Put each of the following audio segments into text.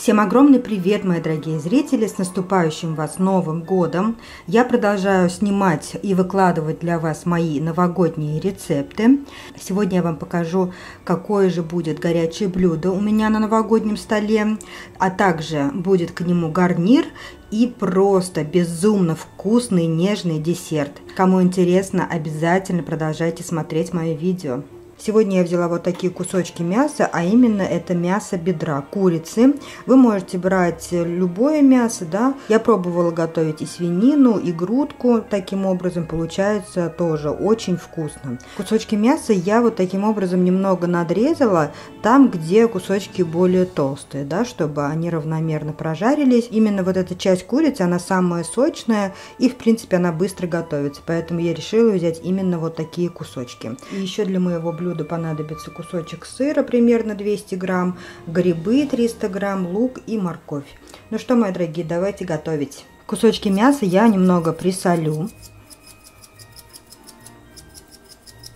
Всем огромный привет, мои дорогие зрители! С наступающим вас Новым Годом! Я продолжаю снимать и выкладывать для вас мои новогодние рецепты. Сегодня я вам покажу, какое же будет горячее блюдо у меня на новогоднем столе, а также будет к нему гарнир и просто безумно вкусный нежный десерт. Кому интересно, обязательно продолжайте смотреть мои видео. Сегодня я взяла вот такие кусочки мяса, а именно это мясо бедра курицы. Вы можете брать любое мясо, да. Я пробовала готовить и свинину, и грудку. Таким образом получается тоже очень вкусно. Кусочки мяса я вот таким образом немного надрезала там, где кусочки более толстые, да, чтобы они равномерно прожарились. Именно вот эта часть курицы, она самая сочная и в принципе она быстро готовится. Поэтому я решила взять именно вот такие кусочки. И еще для моего блюда блюду понадобится кусочек сыра, примерно 200 грамм, грибы 300 грамм, лук и морковь. Ну что, мои дорогие, давайте готовить. Кусочки мяса я немного присолю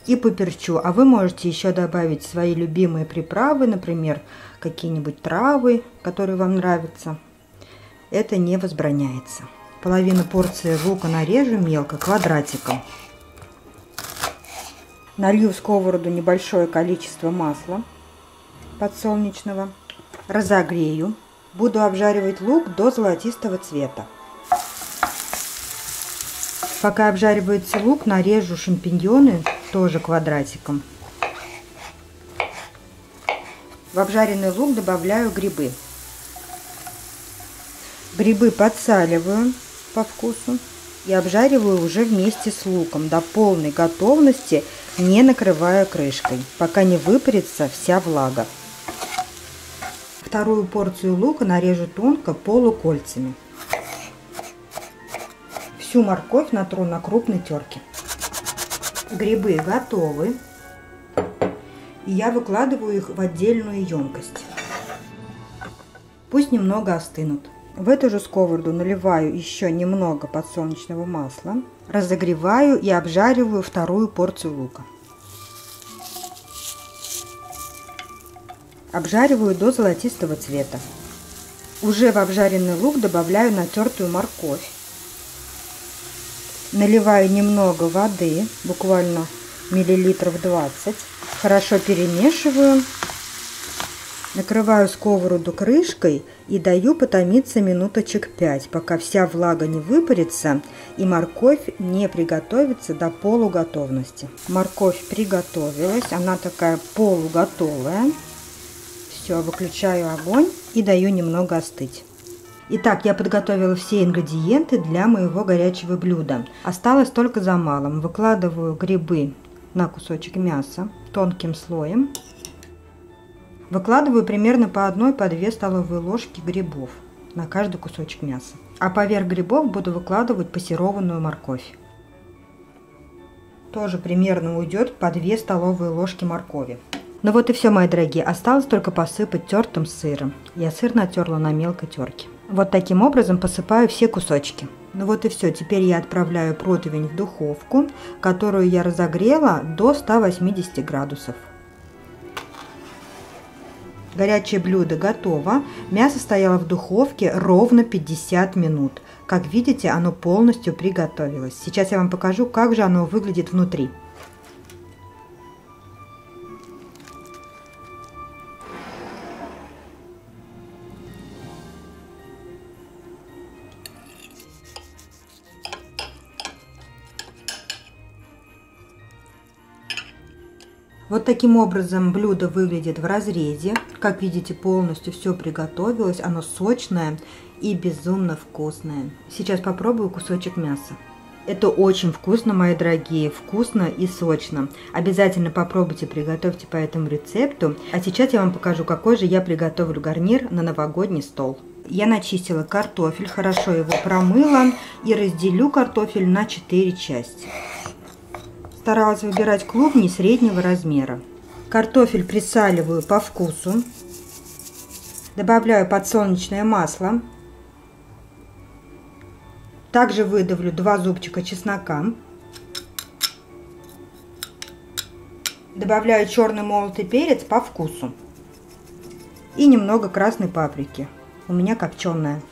и поперчу. А вы можете еще добавить свои любимые приправы, например, какие-нибудь травы, которые вам нравятся. Это не возбраняется. Половину порции лука нарежу мелко, квадратиком. Налью в сковороду небольшое количество масла подсолнечного. Разогрею. Буду обжаривать лук до золотистого цвета. Пока обжаривается лук, нарежу шампиньоны тоже квадратиком. В обжаренный лук добавляю грибы. Грибы подсаливаю по вкусу и обжариваю уже вместе с луком до полной готовности не накрывая крышкой, пока не выпарится вся влага. Вторую порцию лука нарежу тонко полукольцами. Всю морковь натру на крупной терке. Грибы готовы. И я выкладываю их в отдельную емкость. Пусть немного остынут. В эту же сковороду наливаю еще немного подсолнечного масла, разогреваю и обжариваю вторую порцию лука. Обжариваю до золотистого цвета. Уже в обжаренный лук добавляю натертую морковь. Наливаю немного воды, буквально миллилитров 20. Хорошо перемешиваю Накрываю сковороду крышкой и даю потомиться минуточек 5, пока вся влага не выпарится и морковь не приготовится до полуготовности. Морковь приготовилась, она такая полуготовая. Все, выключаю огонь и даю немного остыть. Итак, я подготовила все ингредиенты для моего горячего блюда. Осталось только за малым. Выкладываю грибы на кусочек мяса тонким слоем. Выкладываю примерно по одной по две столовые ложки грибов на каждый кусочек мяса. А поверх грибов буду выкладывать пассерованную морковь. Тоже примерно уйдет по 2 столовые ложки моркови. Ну вот и все, мои дорогие. Осталось только посыпать тертым сыром. Я сыр натерла на мелкой терке. Вот таким образом посыпаю все кусочки. Ну вот и все. Теперь я отправляю противень в духовку, которую я разогрела до 180 градусов. Горячее блюдо готово. Мясо стояло в духовке ровно 50 минут. Как видите, оно полностью приготовилось. Сейчас я вам покажу, как же оно выглядит внутри. Вот таким образом блюдо выглядит в разрезе. Как видите, полностью все приготовилось. Оно сочное и безумно вкусное. Сейчас попробую кусочек мяса. Это очень вкусно, мои дорогие, вкусно и сочно. Обязательно попробуйте, приготовьте по этому рецепту. А сейчас я вам покажу, какой же я приготовлю гарнир на новогодний стол. Я начистила картофель, хорошо его промыла и разделю картофель на 4 части. Старалась выбирать клубни среднего размера. Картофель присаливаю по вкусу. Добавляю подсолнечное масло. Также выдавлю 2 зубчика чеснока. Добавляю черный молотый перец по вкусу. И немного красной паприки. у меня копченая.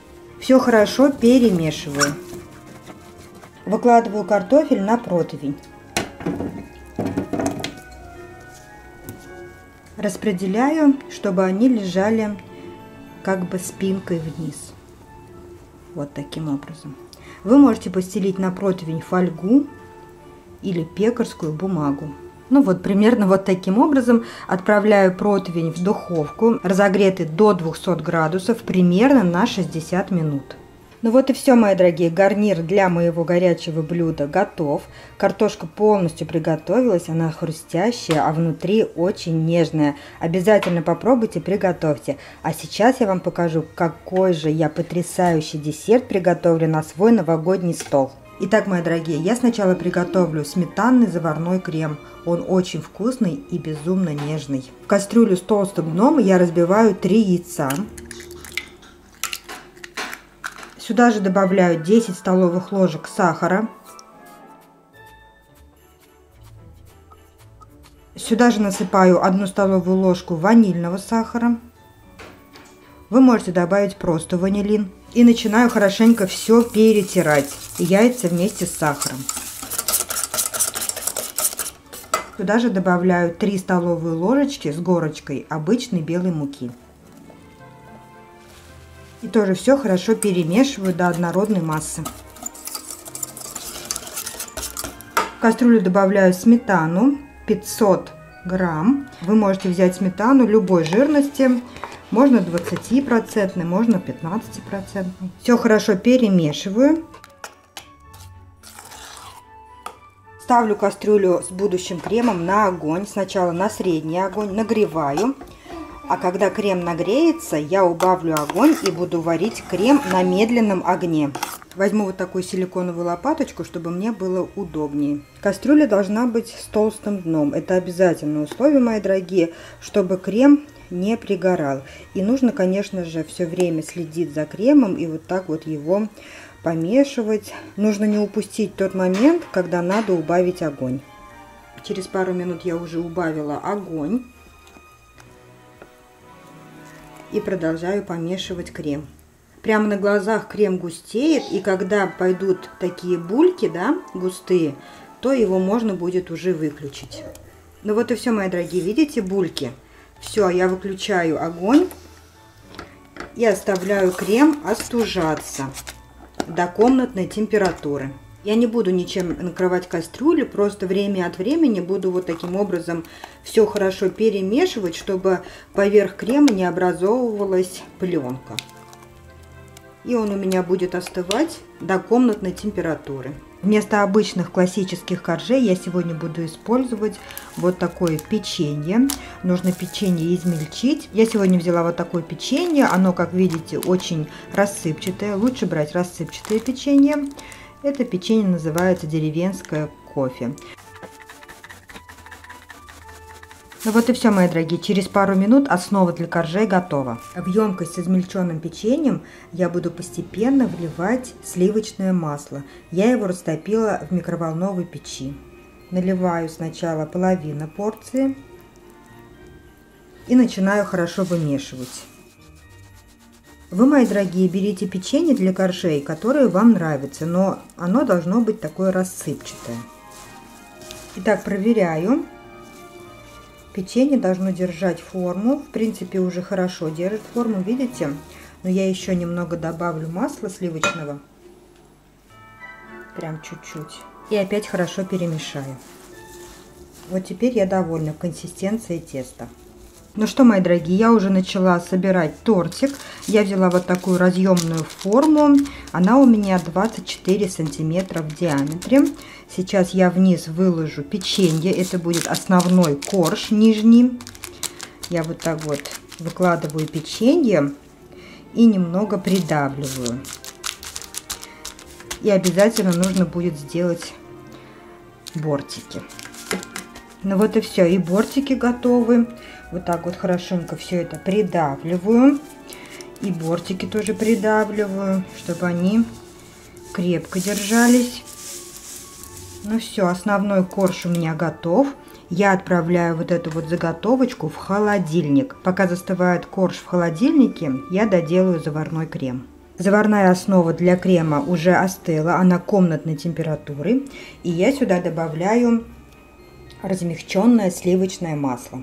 Все хорошо перемешиваю. Выкладываю картофель на противень. Распределяю, чтобы они лежали как бы спинкой вниз. Вот таким образом. Вы можете постелить на противень фольгу или пекарскую бумагу. Ну вот примерно вот таким образом отправляю противень в духовку, разогретый до 200 градусов, примерно на 60 минут. Ну вот и все, мои дорогие. Гарнир для моего горячего блюда готов. Картошка полностью приготовилась, она хрустящая, а внутри очень нежная. Обязательно попробуйте, приготовьте. А сейчас я вам покажу, какой же я потрясающий десерт приготовлю на свой новогодний стол. Итак, мои дорогие, я сначала приготовлю сметанный заварной крем. Он очень вкусный и безумно нежный. В кастрюлю с толстым дном я разбиваю 3 яйца. Сюда же добавляю 10 столовых ложек сахара. Сюда же насыпаю 1 столовую ложку ванильного сахара. Вы можете добавить просто ванилин. И начинаю хорошенько все перетирать. Яйца вместе с сахаром. Сюда же добавляю 3 столовые ложечки с горочкой обычной белой муки. Тоже все хорошо перемешиваю до однородной массы. В кастрюлю добавляю сметану 500 грамм. Вы можете взять сметану любой жирности. Можно 20%, можно 15%. Все хорошо перемешиваю. Ставлю кастрюлю с будущим кремом на огонь. Сначала на средний огонь. Нагреваю. А когда крем нагреется, я убавлю огонь и буду варить крем на медленном огне. Возьму вот такую силиконовую лопаточку, чтобы мне было удобнее. Кастрюля должна быть с толстым дном. Это обязательное условие, мои дорогие, чтобы крем не пригорал. И нужно, конечно же, все время следить за кремом и вот так вот его помешивать. Нужно не упустить тот момент, когда надо убавить огонь. Через пару минут я уже убавила огонь и продолжаю помешивать крем. Прямо на глазах крем густеет, и когда пойдут такие бульки, да, густые, то его можно будет уже выключить. Ну вот и все, мои дорогие, видите бульки? Все, я выключаю огонь и оставляю крем остужаться до комнатной температуры. Я не буду ничем накрывать кастрюлю, просто время от времени буду вот таким образом все хорошо перемешивать, чтобы поверх крема не образовывалась пленка. И он у меня будет остывать до комнатной температуры. Вместо обычных классических коржей я сегодня буду использовать вот такое печенье. Нужно печенье измельчить. Я сегодня взяла вот такое печенье. Оно, как видите, очень рассыпчатое. Лучше брать рассыпчатое печенье. Это печенье называется деревенское кофе. Ну вот и все, мои дорогие. Через пару минут основа для коржей готова. В емкость с измельченным печеньем я буду постепенно вливать сливочное масло. Я его растопила в микроволновой печи. Наливаю сначала половину порции и начинаю хорошо вымешивать. Вы, мои дорогие, берите печенье для коржей, которое вам нравится, но оно должно быть такое рассыпчатое. Итак, проверяю. Печенье должно держать форму. В принципе, уже хорошо держит форму, видите? Но я еще немного добавлю масла сливочного. Прям чуть-чуть. И опять хорошо перемешаю. Вот теперь я довольна консистенцией теста. Ну что, мои дорогие, я уже начала собирать тортик. Я взяла вот такую разъемную форму. Она у меня 24 сантиметра в диаметре. Сейчас я вниз выложу печенье. Это будет основной корж нижний. Я вот так вот выкладываю печенье и немного придавливаю. И обязательно нужно будет сделать бортики. Ну вот и все, и бортики готовы. Вот так вот хорошенько все это придавливаю. И бортики тоже придавливаю, чтобы они крепко держались. Ну все, основной корж у меня готов. я отправляю вот эту вот заготовочку в холодильник. Пока застывает корж в холодильнике, я доделаю заварной крем. Заварная основа для крема уже остыла, она комнатной температуры. И я сюда добавляю размягченное сливочное масло.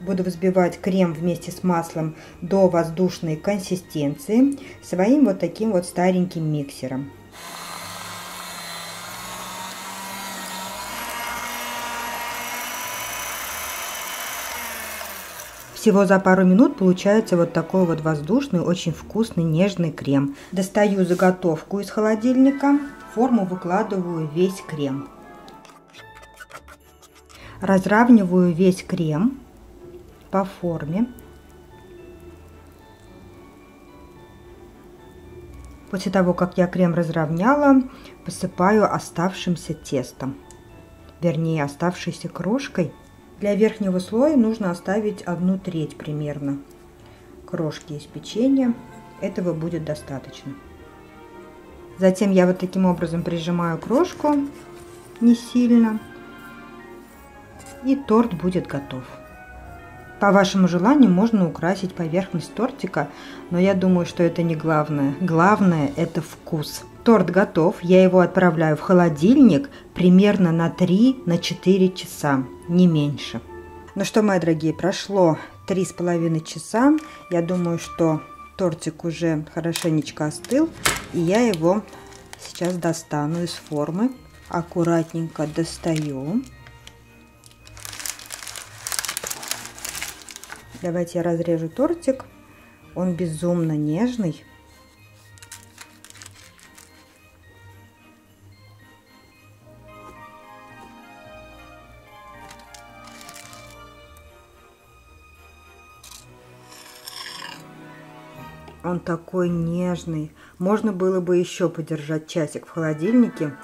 Буду взбивать крем вместе с маслом до воздушной консистенции своим вот таким вот стареньким миксером. Всего за пару минут получается вот такой вот воздушный, очень вкусный, нежный крем. Достаю заготовку из холодильника, в форму выкладываю весь крем. Разравниваю весь крем по форме. После того, как я крем разровняла, посыпаю оставшимся тестом, вернее оставшейся крошкой. Для верхнего слоя нужно оставить одну треть примерно крошки из печенья. Этого будет достаточно. Затем я вот таким образом прижимаю крошку не сильно. И торт будет готов. По вашему желанию можно украсить поверхность тортика, но я думаю, что это не главное. Главное – это вкус. Торт готов, я его отправляю в холодильник примерно на 3-4 часа, не меньше. Ну что, мои дорогие, прошло три с половиной часа. Я думаю, что тортик уже хорошенечко остыл, и я его сейчас достану из формы. Аккуратненько достаю. Давайте я разрежу тортик. Он безумно нежный. Он такой нежный. Можно было бы еще подержать часик в холодильнике,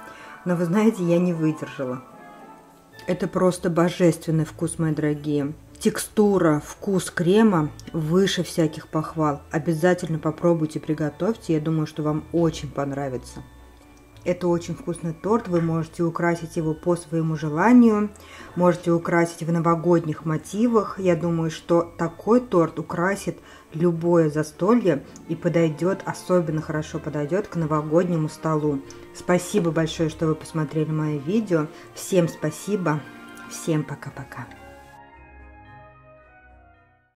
но вы знаете, я не выдержала. Это просто божественный вкус, мои дорогие. Текстура, вкус крема выше всяких похвал. Обязательно попробуйте, приготовьте. Я думаю, что вам очень понравится. Это очень вкусный торт, вы можете украсить его по своему желанию, можете украсить в новогодних мотивах. Я думаю, что такой торт украсит любое застолье и подойдет, особенно хорошо подойдет к новогоднему столу. Спасибо большое, что вы посмотрели мое видео. Всем спасибо, всем пока-пока.